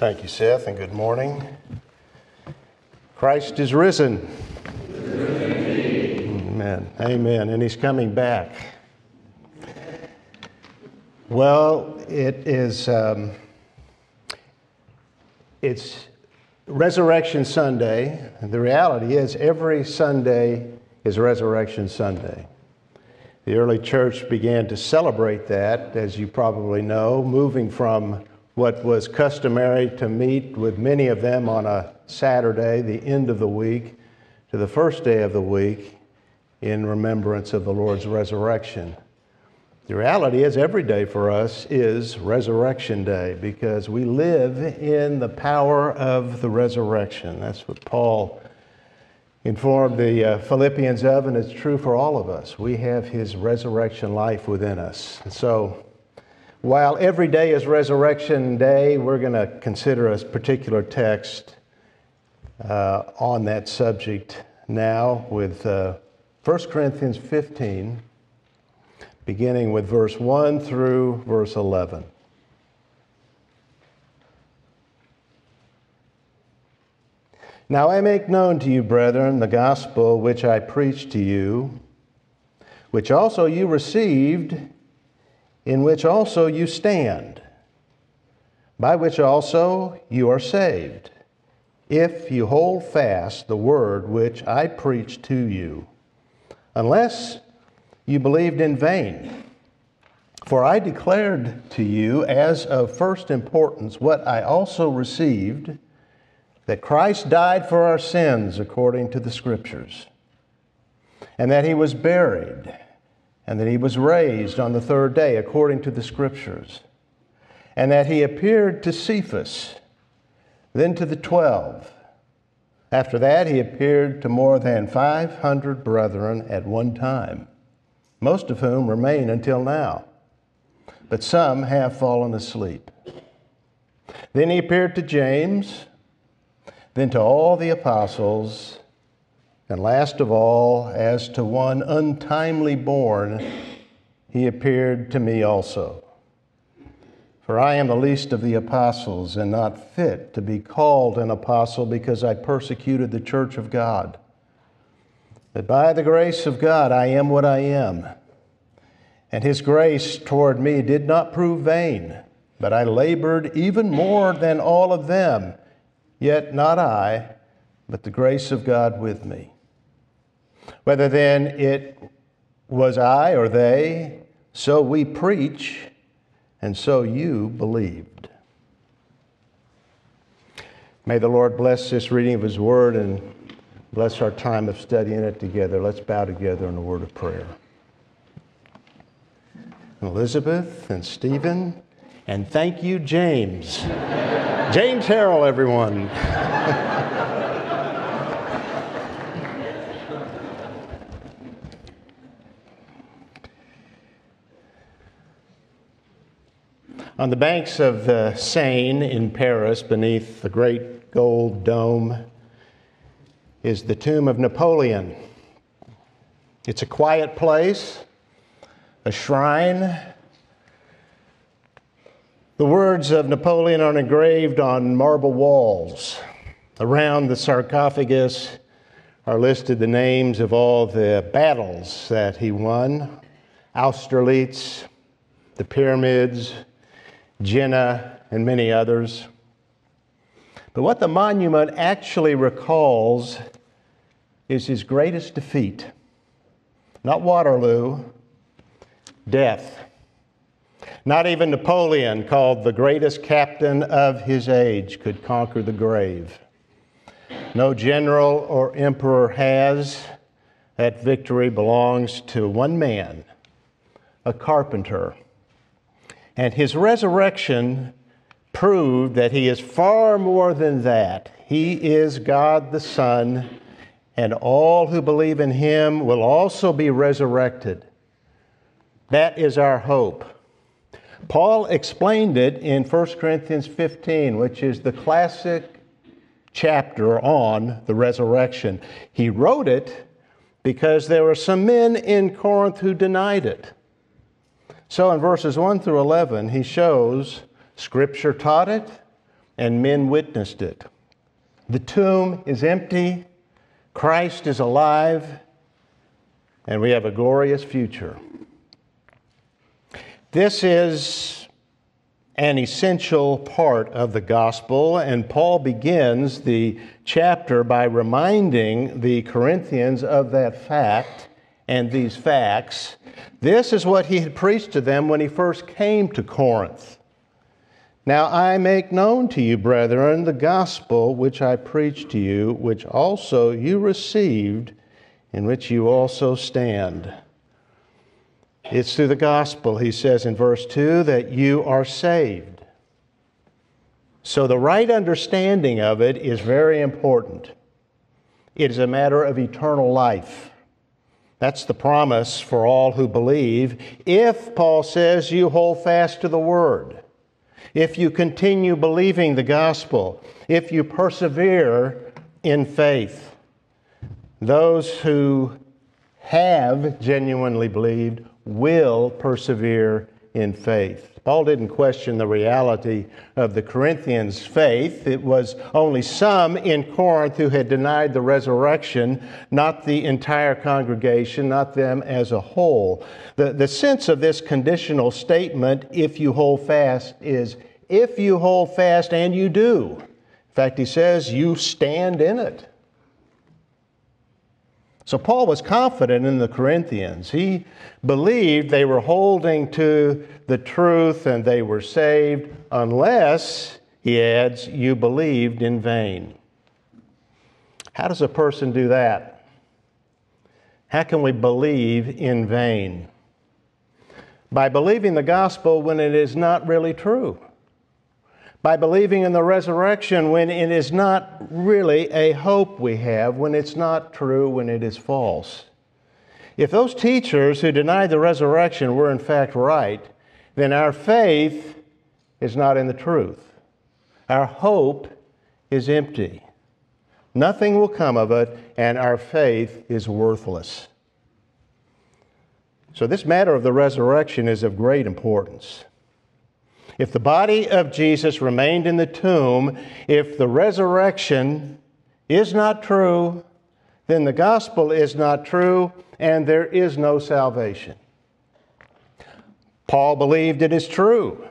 Thank you, Seth, and good morning. Christ is risen. Amen. Amen. And he's coming back. Well, it is. Um, it's Resurrection Sunday. The reality is, every Sunday is Resurrection Sunday. The early church began to celebrate that, as you probably know, moving from what was customary to meet with many of them on a Saturday, the end of the week, to the first day of the week in remembrance of the Lord's resurrection. The reality is, every day for us is Resurrection Day because we live in the power of the resurrection. That's what Paul informed the uh, Philippians of, and it's true for all of us. We have his resurrection life within us. And so, while every day is Resurrection Day, we're going to consider a particular text uh, on that subject now with uh, 1 Corinthians 15, beginning with verse 1 through verse 11. Now I make known to you, brethren, the gospel which I preached to you, which also you received, in which also you stand, by which also you are saved, if you hold fast the word which I preached to you, unless you believed in vain. For I declared to you as of first importance what I also received that Christ died for our sins according to the Scriptures, and that he was buried, and that he was raised on the third day according to the Scriptures, and that he appeared to Cephas, then to the twelve. After that, he appeared to more than 500 brethren at one time, most of whom remain until now, but some have fallen asleep. Then he appeared to James then to all the apostles, and last of all, as to one untimely born, he appeared to me also. For I am the least of the apostles, and not fit to be called an apostle because I persecuted the church of God. But by the grace of God, I am what I am. And his grace toward me did not prove vain, but I labored even more than all of them. Yet not I, but the grace of God with me. Whether then it was I or they, so we preach, and so you believed. May the Lord bless this reading of His Word and bless our time of studying it together. Let's bow together in a word of prayer. Elizabeth and Stephen, and thank you, James. James Harrell, everyone. On the banks of the Seine in Paris, beneath the great gold dome, is the tomb of Napoleon. It's a quiet place, a shrine the words of Napoleon are engraved on marble walls. Around the sarcophagus are listed the names of all the battles that he won Austerlitz, the pyramids, Jena, and many others. But what the monument actually recalls is his greatest defeat. Not Waterloo, death. Not even Napoleon, called the greatest captain of his age, could conquer the grave. No general or emperor has. That victory belongs to one man, a carpenter. And his resurrection proved that he is far more than that. He is God the Son, and all who believe in him will also be resurrected. That is our hope. Paul explained it in 1 Corinthians 15, which is the classic chapter on the resurrection. He wrote it because there were some men in Corinth who denied it. So in verses 1 through 11, he shows Scripture taught it, and men witnessed it. The tomb is empty, Christ is alive, and we have a glorious future. This is an essential part of the gospel, and Paul begins the chapter by reminding the Corinthians of that fact and these facts. This is what he had preached to them when he first came to Corinth. Now I make known to you, brethren, the gospel which I preached to you, which also you received, in which you also stand. It's through the gospel, he says in verse 2, that you are saved. So the right understanding of it is very important. It is a matter of eternal life. That's the promise for all who believe. If, Paul says, you hold fast to the word, if you continue believing the gospel, if you persevere in faith, those who have genuinely believed will persevere in faith. Paul didn't question the reality of the Corinthians' faith. It was only some in Corinth who had denied the resurrection, not the entire congregation, not them as a whole. The, the sense of this conditional statement, if you hold fast, is if you hold fast, and you do. In fact, he says, you stand in it. So Paul was confident in the Corinthians. He believed they were holding to the truth and they were saved unless, he adds, you believed in vain. How does a person do that? How can we believe in vain? By believing the gospel when it is not really true by believing in the resurrection when it is not really a hope we have, when it's not true, when it is false. If those teachers who denied the resurrection were in fact right, then our faith is not in the truth. Our hope is empty. Nothing will come of it, and our faith is worthless. So, this matter of the resurrection is of great importance. If the body of Jesus remained in the tomb, if the resurrection is not true, then the gospel is not true and there is no salvation. Paul believed it is true.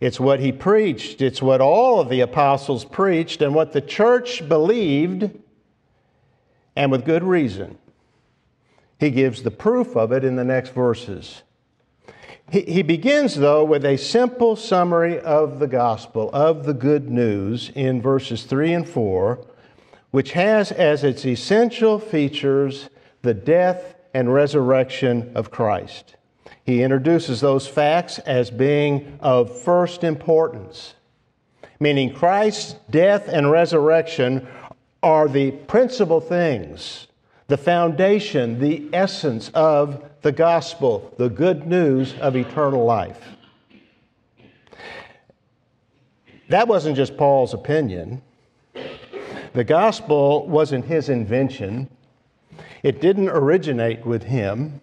It's what he preached, it's what all of the apostles preached, and what the church believed, and with good reason. He gives the proof of it in the next verses. He, begins, though, with a simple summary of the gospel, of the good news, in verses 3 and 4, which has as its essential features the death and resurrection of Christ. He introduces those facts as being of first importance, meaning Christ's death and resurrection are the principal things, the foundation, the essence of the gospel, the good news of eternal life. That wasn't just Paul's opinion. The gospel wasn't his invention. It didn't originate with him.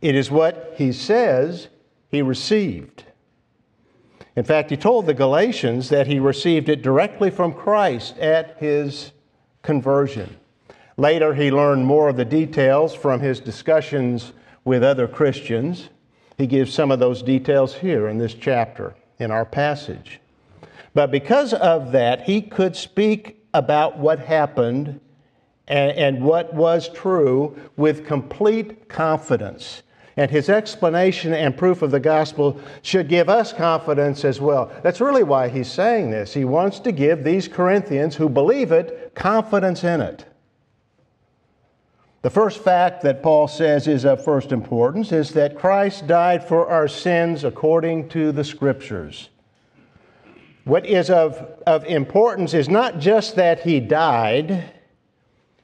It is what he says he received. In fact, he told the Galatians that he received it directly from Christ at his conversion. Later, he learned more of the details from his discussions with other Christians. He gives some of those details here in this chapter, in our passage. But because of that, he could speak about what happened and, and, what was true with complete confidence. And his explanation and proof of the gospel should give us confidence as well. That's really why he's saying this. He wants to give these Corinthians who believe it confidence in it. The first fact that Paul says is of first importance is that Christ died for our sins according to the Scriptures. What is of, of importance is not just that he died,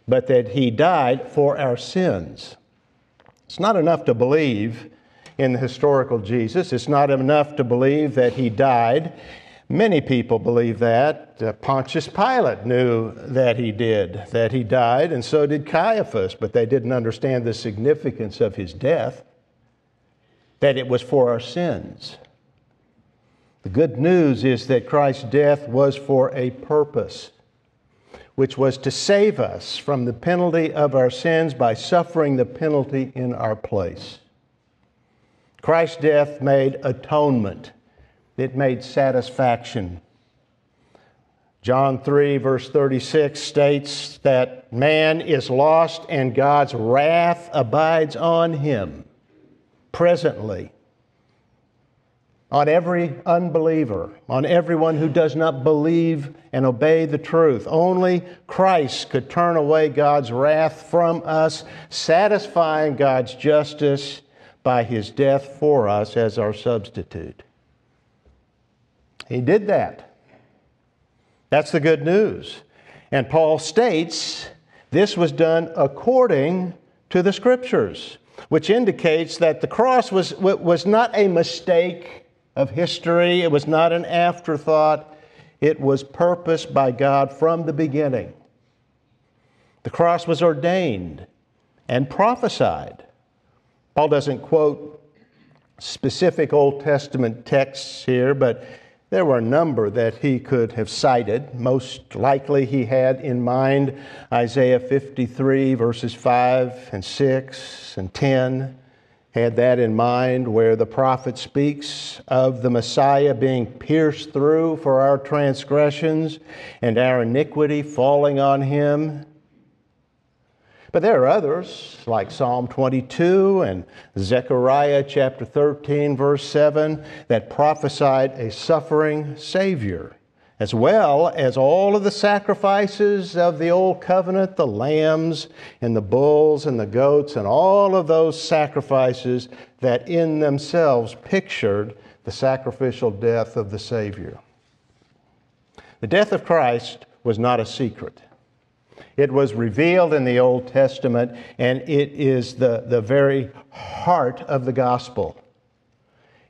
but that he died for our sins. It's not enough to believe in the historical Jesus. It's not enough to believe that he died Many people believe that. Uh, Pontius Pilate knew that he did, that he died, and so did Caiaphas, but they didn't understand the significance of his death, that it was for our sins. The good news is that Christ's death was for a purpose, which was to save us from the penalty of our sins by suffering the penalty in our place. Christ's death made atonement, it made satisfaction. John 3, verse 36 states that man is lost and God's wrath abides on him presently on every unbeliever, on everyone who does not believe and obey the truth. Only Christ could turn away God's wrath from us, satisfying God's justice by his death for us as our substitute. He did that. That's the good news. And Paul states this was done according to the Scriptures, which indicates that the cross was, was not a mistake of history. It was not an afterthought, it was purposed by God from the beginning. The cross was ordained and prophesied. Paul doesn't quote specific Old Testament texts here, but there were a number that he could have cited. Most likely, he had in mind Isaiah 53, verses 5 and 6 and 10 had that in mind where the prophet speaks of the Messiah being pierced through for our transgressions and our iniquity falling on him. But there are others, like Psalm 22 and Zechariah chapter 13, verse 7, that prophesied a suffering Savior as well as all of the sacrifices of the Old Covenant, the lambs and the bulls and the goats, and all of those sacrifices that in themselves pictured the sacrificial death of the Savior. The death of Christ was not a secret. It was revealed in the Old Testament, and it is the, the very heart of the gospel.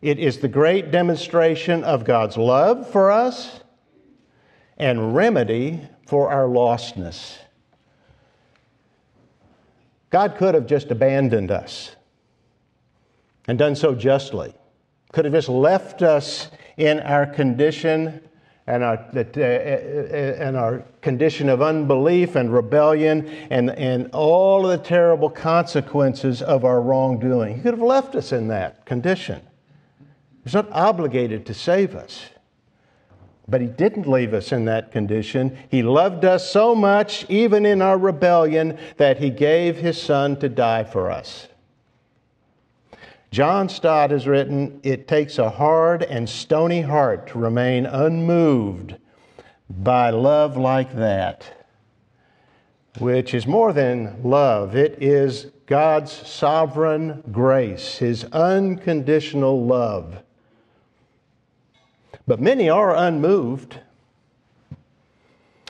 It is the great demonstration of God's love for us and remedy for our lostness. God could have just abandoned us and done so justly. Could have just left us in our condition and our, uh, uh, and our condition of unbelief and rebellion and, and all of the terrible consequences of our wrongdoing. He could have left us in that condition. He's not obligated to save us. But He didn't leave us in that condition. He loved us so much, even in our rebellion, that He gave His Son to die for us. John Stott has written, It takes a hard and stony heart to remain unmoved by love like that, which is more than love. It is God's sovereign grace, His unconditional love but many are unmoved,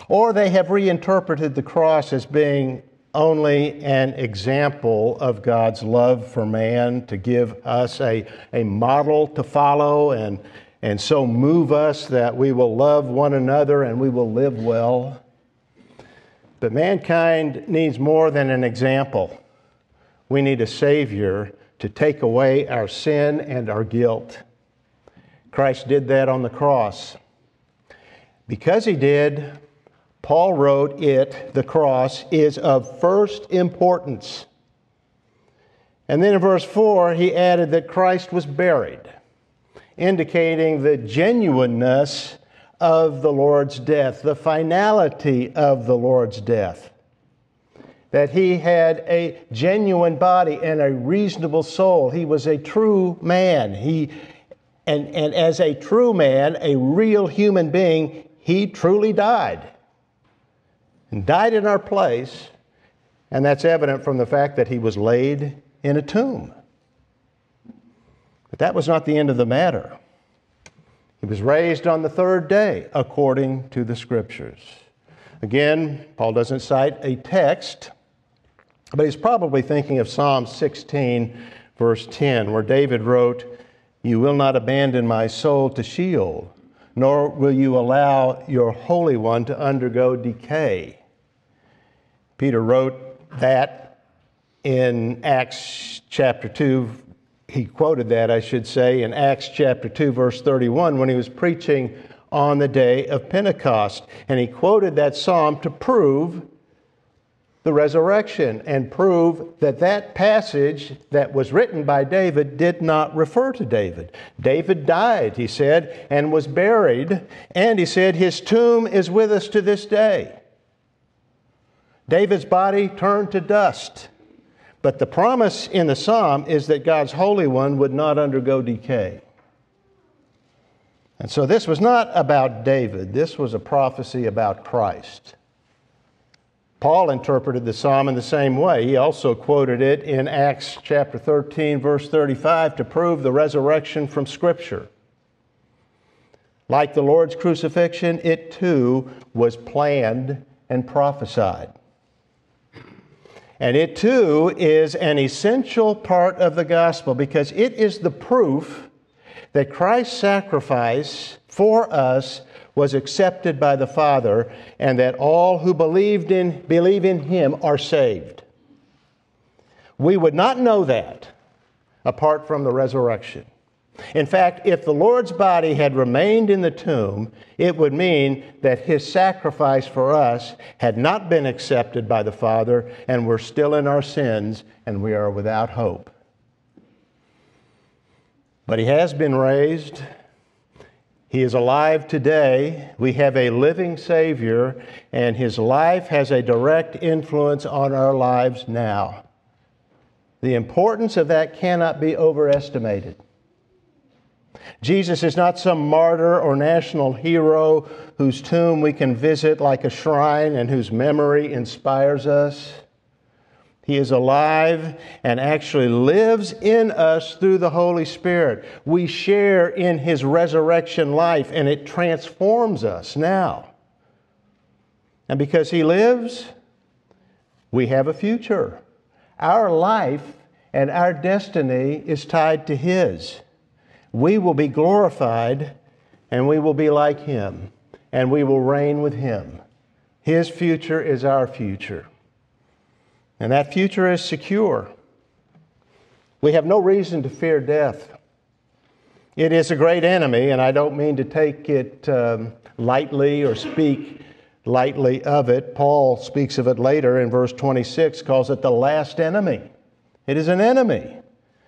or they have reinterpreted the cross as being only an example of God's love for man to give us a, a model to follow and, and so move us that we will love one another and we will live well. But mankind needs more than an example. We need a Savior to take away our sin and our guilt. Christ did that on the cross. Because he did, Paul wrote it, the cross, is of first importance. And then in verse 4, he added that Christ was buried, indicating the genuineness of the Lord's death, the finality of the Lord's death. That he had a genuine body and a reasonable soul. He was a true man. He, and, and as a true man, a real human being, he truly died. And died in our place. And that's evident from the fact that he was laid in a tomb. But that was not the end of the matter. He was raised on the third day, according to the scriptures. Again, Paul doesn't cite a text, but he's probably thinking of Psalm 16, verse 10, where David wrote, you will not abandon my soul to Sheol, nor will you allow your Holy One to undergo decay. Peter wrote that in Acts chapter 2 he quoted that, I should say, in Acts chapter 2, verse 31, when he was preaching on the day of Pentecost. And he quoted that psalm to prove the resurrection and prove that that passage that was written by David did not refer to David. David died, he said, and was buried, and he said his tomb is with us to this day. David's body turned to dust. But the promise in the psalm is that God's Holy One would not undergo decay. And so this was not about David, this was a prophecy about Christ. Paul interpreted the psalm in the same way. He also quoted it in Acts chapter 13, verse 35, to prove the resurrection from Scripture. Like the Lord's crucifixion, it too was planned and prophesied. And it too is an essential part of the gospel because it is the proof that Christ's sacrifice for us was accepted by the Father and that all who believed in, believe in him are saved. We would not know that apart from the resurrection. In fact, if the Lord's body had remained in the tomb, it would mean that his sacrifice for us had not been accepted by the Father, and we're still in our sins and we are without hope. But he has been raised. He is alive today. We have a living Savior, and his life has a direct influence on our lives now. The importance of that cannot be overestimated. Jesus is not some martyr or national hero whose tomb we can visit like a shrine and whose memory inspires us. He is alive and actually lives in us through the Holy Spirit. We share in His resurrection life and it transforms us now. And because He lives, we have a future. Our life and our destiny is tied to His we will be glorified and we will be like Him and we will reign with Him. His future is our future. And that future is secure. We have no reason to fear death. It is a great enemy, and I don't mean to take it um, lightly or speak lightly of it. Paul speaks of it later in verse 26, calls it the last enemy. It is an enemy,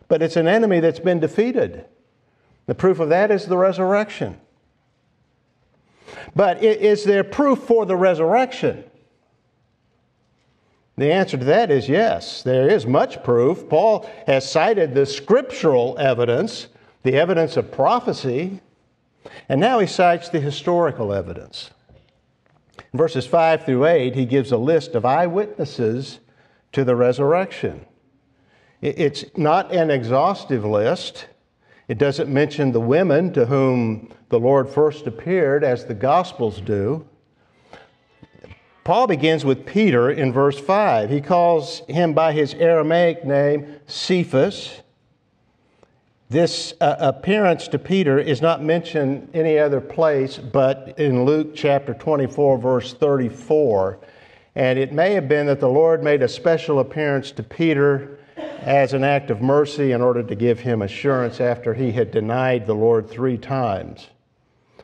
but it's an enemy that's been defeated. The proof of that is the resurrection. But is there proof for the resurrection? The answer to that is yes, there is much proof. Paul has cited the scriptural evidence, the evidence of prophecy, and now he cites the historical evidence. In verses 5 through 8, he gives a list of eyewitnesses to the resurrection. It's not an exhaustive list. It doesn't mention the women to whom the Lord first appeared, as the Gospels do. Paul begins with Peter in verse 5. He calls him by his Aramaic name, Cephas. This uh, appearance to Peter is not mentioned any other place but in Luke chapter 24, verse 34. And it may have been that the Lord made a special appearance to Peter as an act of mercy in order to give him assurance after he had denied the Lord three times.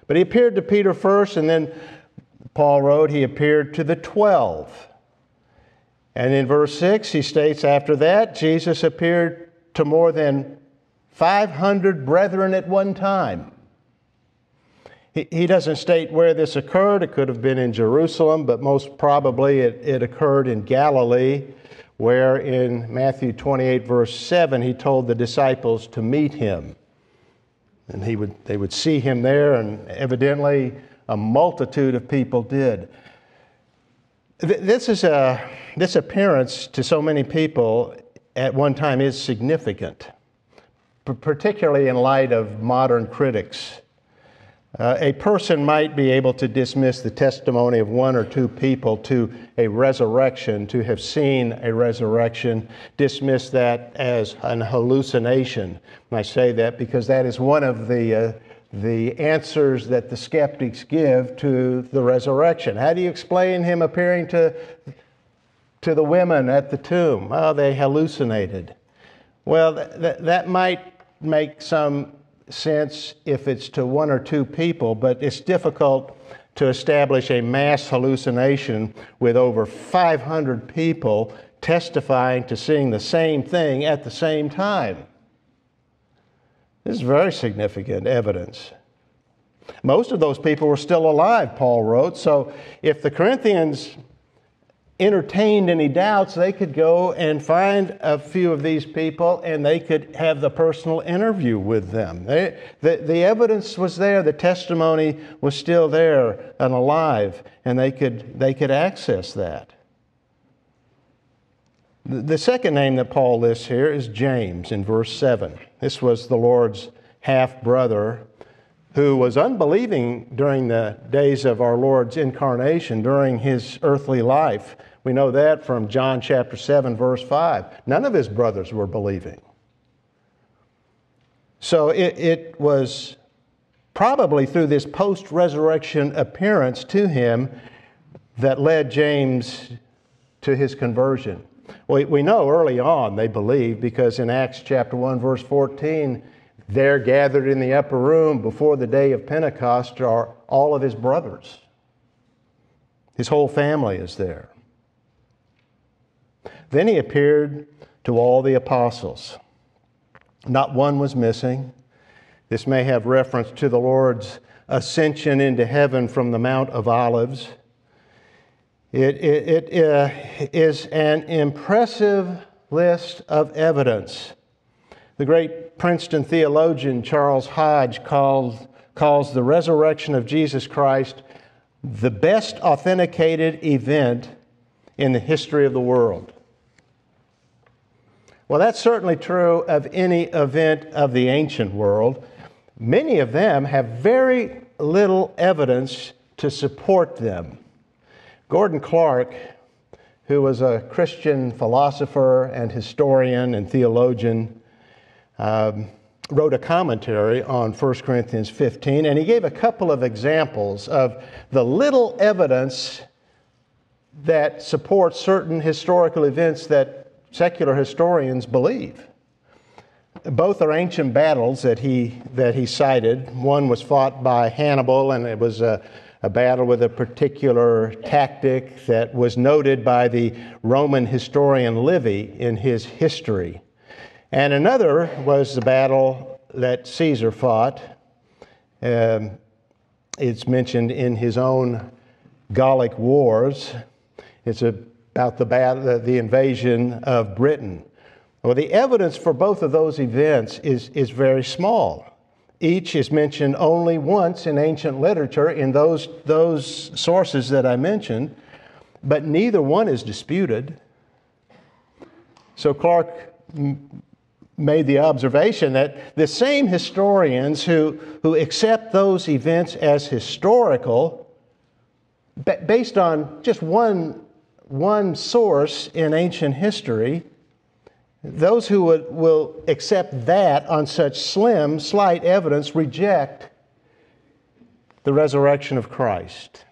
But he appeared to Peter first, and then Paul wrote, he appeared to the twelve. And in verse 6, he states, after that, Jesus appeared to more than 500 brethren at one time. He, he doesn't state where this occurred. It could have been in Jerusalem, but most probably it, it occurred in Galilee where in Matthew 28, verse 7, he told the disciples to meet him. And he would, they would see him there, and evidently a multitude of people did. This, is a, this appearance to so many people at one time is significant, particularly in light of modern critics uh, a person might be able to dismiss the testimony of one or two people to a resurrection, to have seen a resurrection, dismiss that as an hallucination. And I say that because that is one of the, uh, the answers that the skeptics give to the resurrection. How do you explain him appearing to, to the women at the tomb? Oh, they hallucinated. Well, th- that might make some sense if it's to one or two people, but it's difficult to establish a mass hallucination with over 500 people testifying to seeing the same thing at the same time. This is very significant evidence. Most of those people were still alive, Paul wrote. So if the Corinthians entertained any doubts, they could go and find a few of these people and they could have the personal interview with them. They, the, the evidence was there, the testimony was still there and alive, and they could, they could access that. The, the second name that Paul lists here is James in verse 7. This was the Lord's half brother who was unbelieving during the days of our Lord's incarnation, during his earthly life. We know that from John chapter 7, verse 5. None of his brothers were believing. So it, it was probably through this post resurrection appearance to him that led James to his conversion. We, we know early on they believed because in Acts chapter 1, verse 14, there gathered in the upper room before the day of Pentecost are all of his brothers. His whole family is there. Then he appeared to all the apostles. Not one was missing. This may have reference to the Lord's ascension into heaven from the Mount of Olives. It, it, it uh, is an impressive list of evidence. The great Princeton theologian Charles Hodge calls, calls the resurrection of Jesus Christ the best authenticated event in the history of the world. Well, that's certainly true of any event of the ancient world. Many of them have very little evidence to support them. Gordon Clark, who was a Christian philosopher and historian and theologian, um, wrote a commentary on 1 Corinthians 15, and he gave a couple of examples of the little evidence that supports certain historical events that secular historians believe. Both are ancient battles that he, that he cited. One was fought by Hannibal, and it was a, a battle with a particular tactic that was noted by the Roman historian Livy in his history. And another was the battle that Caesar fought. Um, it's mentioned in his own Gallic Wars. It's a about the, the invasion of Britain. Well, the evidence for both of those events is, is very small. Each is mentioned only once in ancient literature in those, those sources that I mentioned, but neither one is disputed. So Clark made the observation that the same historians who, who accept those events as historical, based on just one one source in ancient history, those who would, will accept that on such slim, slight evidence reject the resurrection of Christ.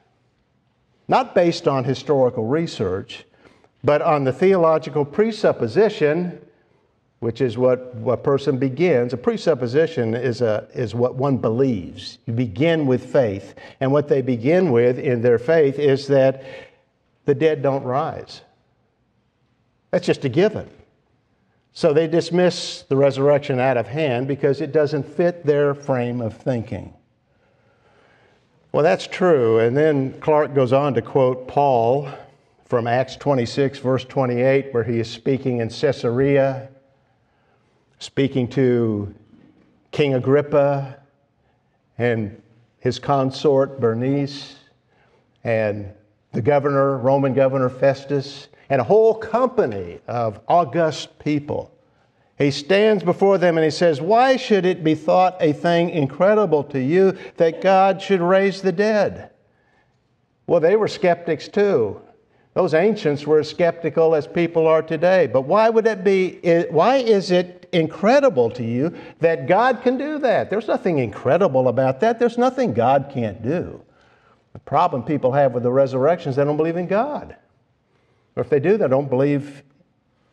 Not based on historical research, but on the theological presupposition, which is what a person begins. A presupposition is, a, is what one believes. You begin with faith. And what they begin with in their faith is that the dead don't rise. That's just a given. So they dismiss the resurrection out of hand because it doesn't fit their frame of thinking. Well, that's true. And then Clark goes on to quote Paul from Acts 26, verse 28, where he is speaking in Caesarea, speaking to King Agrippa and his consort Bernice, and the governor, Roman governor Festus, and a whole company of august people. He stands before them and he says, Why should it be thought a thing incredible to you that God should raise the dead? Well, they were skeptics too. Those ancients were as skeptical as people are today. But why would it be, why is it incredible to you that God can do that? There's nothing incredible about that. There's nothing God can't do. The problem people have with the resurrection is they don't believe in God. Or if they do, they don't believe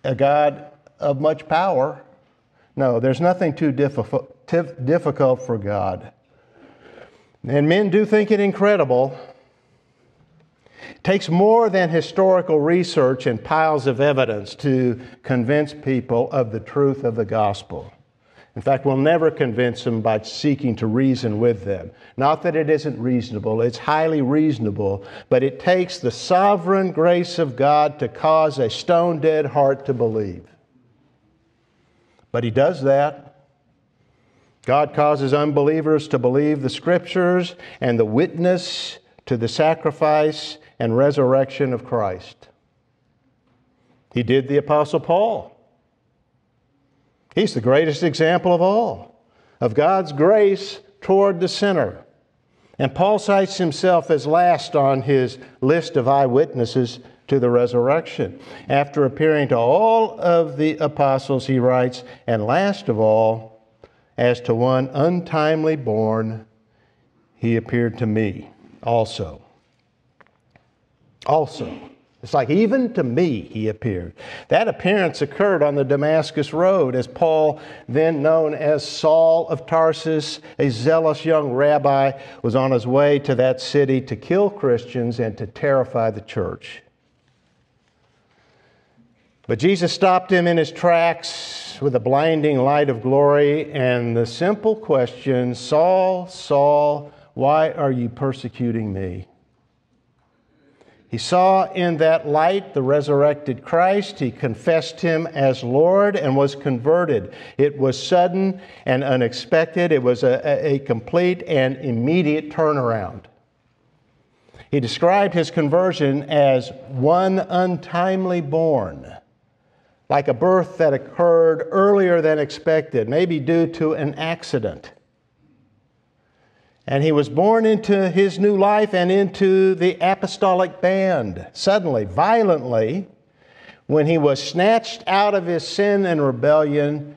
a God of much power No, there's nothing too difficult for God. And men do think it incredible. It takes more than historical research and piles of evidence to convince people of the truth of the gospel. In fact, we'll never convince them by seeking to reason with them. Not that it isn't reasonable, it's highly reasonable, but it takes the sovereign grace of God to cause a stone dead heart to believe. But He does that. God causes unbelievers to believe the Scriptures and the witness to the sacrifice and resurrection of Christ. He did the Apostle Paul. He's the greatest example of all of God's grace toward the sinner. And Paul cites himself as last on his list of eyewitnesses to the resurrection. After appearing to all of the apostles, he writes, And last of all, as to one untimely born, he appeared to me also. Also. It's like, even to me, he appeared. That appearance occurred on the Damascus Road as Paul, then known as Saul of Tarsus, a zealous young rabbi, was on his way to that city to kill Christians and to terrify the church. But Jesus stopped him in his tracks with a blinding light of glory and the simple question Saul, Saul, why are you persecuting me? He saw in that light the resurrected Christ. He confessed him as Lord and was converted. It was sudden and unexpected, it was a, a, complete and immediate turnaround. He described his conversion as one untimely born, like a birth that occurred earlier than expected, maybe due to an accident. And he was born into his new life and into the apostolic band suddenly, violently, when he was snatched out of his sin and rebellion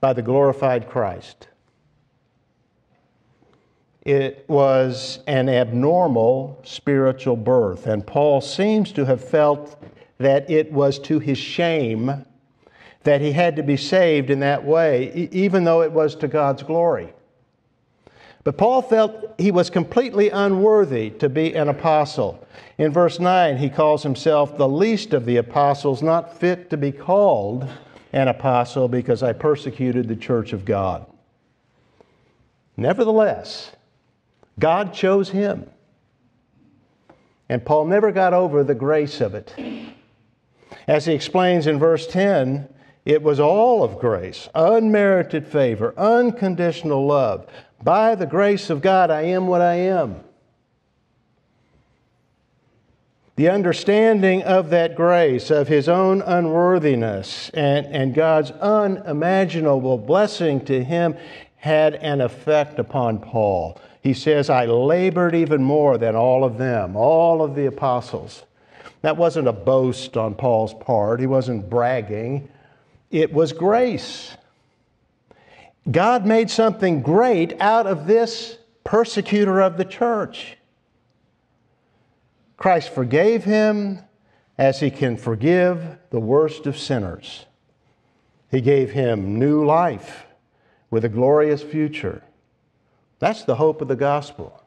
by the glorified Christ. It was an abnormal spiritual birth, and Paul seems to have felt that it was to his shame that he had to be saved in that way, even though it was to God's glory. But Paul felt he was completely unworthy to be an apostle. In verse 9, he calls himself the least of the apostles, not fit to be called an apostle because I persecuted the church of God. Nevertheless, God chose him. And Paul never got over the grace of it. As he explains in verse 10, it was all of grace, unmerited favor, unconditional love. By the grace of God, I am what I am. The understanding of that grace, of his own unworthiness, and, and God's unimaginable blessing to him had an effect upon Paul. He says, I labored even more than all of them, all of the apostles. That wasn't a boast on Paul's part, he wasn't bragging. It was grace. God made something great out of this persecutor of the church. Christ forgave him as he can forgive the worst of sinners. He gave him new life with a glorious future. That's the hope of the gospel.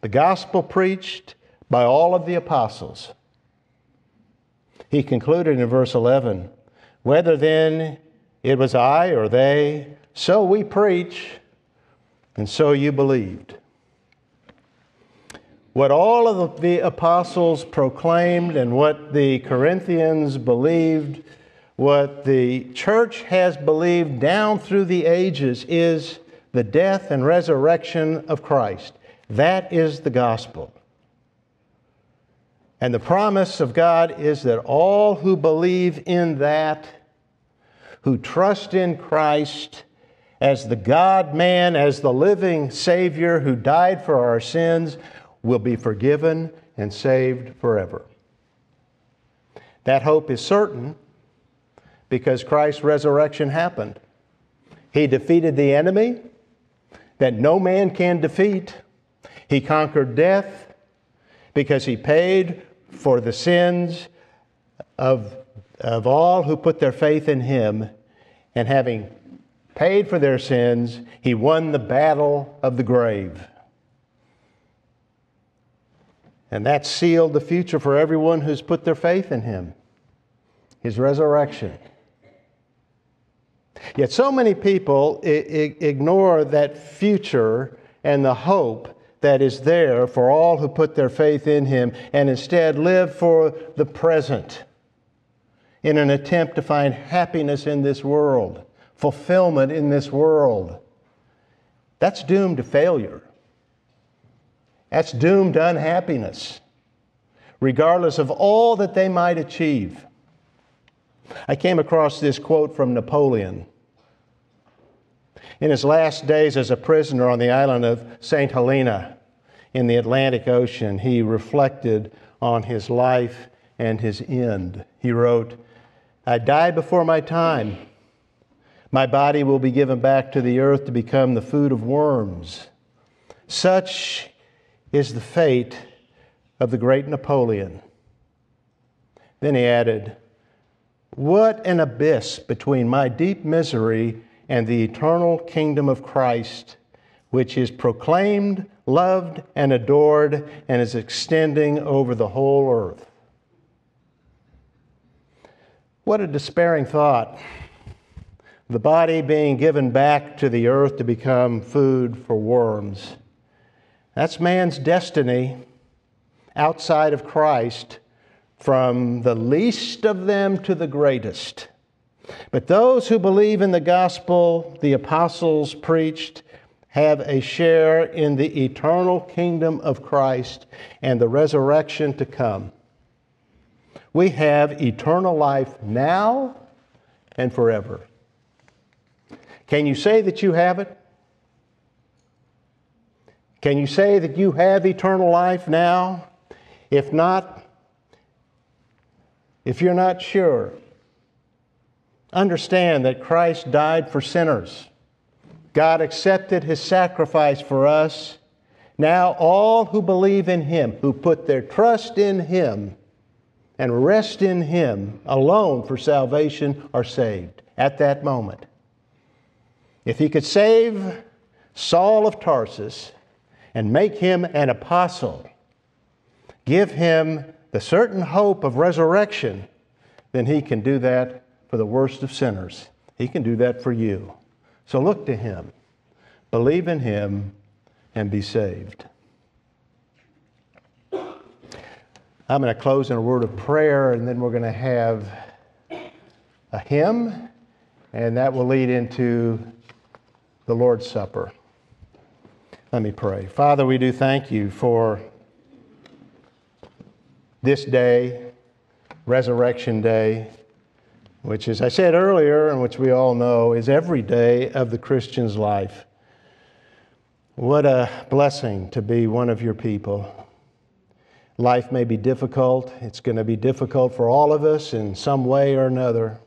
The gospel preached by all of the apostles. He concluded in verse 11 Whether then it was I or they. So we preach, and so you believed. What all of the apostles proclaimed and what the Corinthians believed, what the church has believed down through the ages is the death and resurrection of Christ. That is the gospel. And the promise of God is that all who believe in that who trust in Christ as the God man, as the living Savior who died for our sins, will be forgiven and saved forever. That hope is certain because Christ's resurrection happened. He defeated the enemy that no man can defeat. He conquered death because he paid for the sins of, of all who put their faith in him And having paid for their sins, he won the battle of the grave. And that sealed the future for everyone who's put their faith in him, his resurrection. Yet so many people I- I ignore that future and the hope that is there for all who put their faith in him and instead live for the present in an attempt to find happiness in this world, fulfillment in this world. That's doomed to failure. That's doomed to unhappiness, regardless of all that they might achieve. I came across this quote from Napoleon. In his last days as a prisoner on the island of St. Helena in the Atlantic Ocean, he reflected on his life and his end. He wrote, I die before my time. My body will be given back to the earth to become the food of worms. Such is the fate of the great Napoleon. Then he added, What an abyss between my deep misery and the eternal kingdom of Christ, which is proclaimed, loved, and adored, and is extending over the whole earth. What a despairing thought. The body being given back to the earth to become food for worms. That's man's destiny outside of Christ, from the least of them to the greatest. But those who believe in the gospel the apostles preached have a share in the eternal kingdom of Christ and the resurrection to come. We have eternal life now and forever. Can you say that you have it? Can you say that you have eternal life now? If not, if you're not sure, understand that Christ died for sinners. God accepted his sacrifice for us. Now, all who believe in him, who put their trust in him and rest in him alone for salvation, are saved at that moment. If he could save Saul of Tarsus and make him an apostle, give him the certain hope of resurrection, then he can do that for the worst of sinners. He can do that for you. So look to him, believe in him, and be saved. I'm going to close in a word of prayer, and then we're going to have a hymn, and that will lead into the Lord's Supper. Let me pray. Father, we do thank you for this day, Resurrection Day, which, as I said earlier, and which we all know, is every day of the Christian's life. What a blessing to be one of your people. Life may be difficult. It's going to be difficult for all of us in some way or another.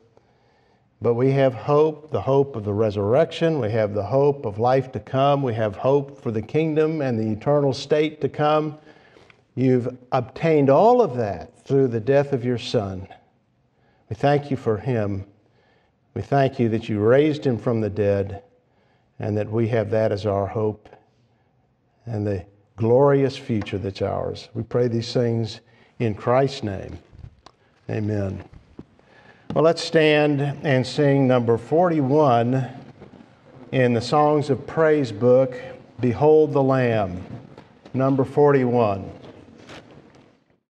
But we have hope, the hope of the resurrection. We have the hope of life to come. We have hope for the kingdom and the eternal state to come. You've obtained all of that through the death of your Son. We thank you for him. We thank you that you raised him from the dead and that we have that as our hope and the glorious future that's ours. We pray these things in Christ's name. Amen. Well, let's stand and sing number 41 in the Songs of Praise book, Behold the Lamb, number 41.